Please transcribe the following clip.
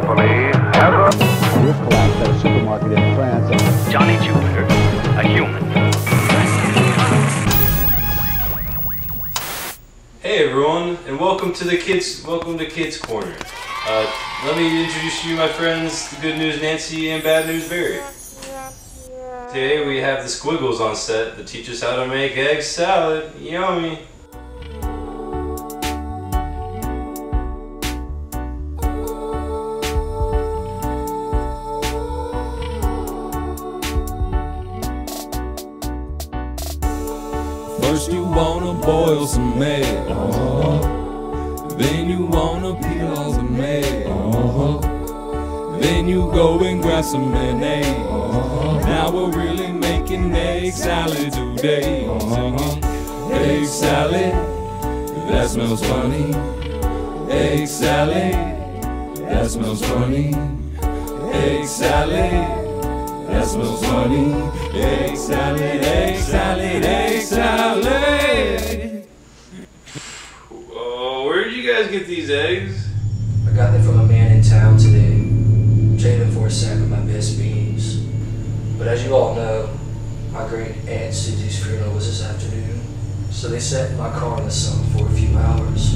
happily ever. Roof collapsed at a supermarket in France. Johnny Jupiter, a human. Hey everyone, and welcome to the kids. Welcome to Kids Korner. Uh, let me introduce you, my friends. The good news Nancy and bad news Barry. Today we have the Squiggles on set to teach us how to make egg salad. Yummy. First you wanna boil some egg, uh-huh. Then you wanna peel all the egg, uh-huh. Then you go and grab some mayonnaise. Uh-huh. Now we're really making egg salad today. Singing egg salad, that smells funny. Egg salad, that smells funny. Egg salad. That smells funny. Egg salad, egg guys get these eggs? I got them from a man in town today, trading for a sack of my best beans. But as you all know, my great aunt Susie's funeral was this afternoon, so they sat in my car in the sun for a few hours.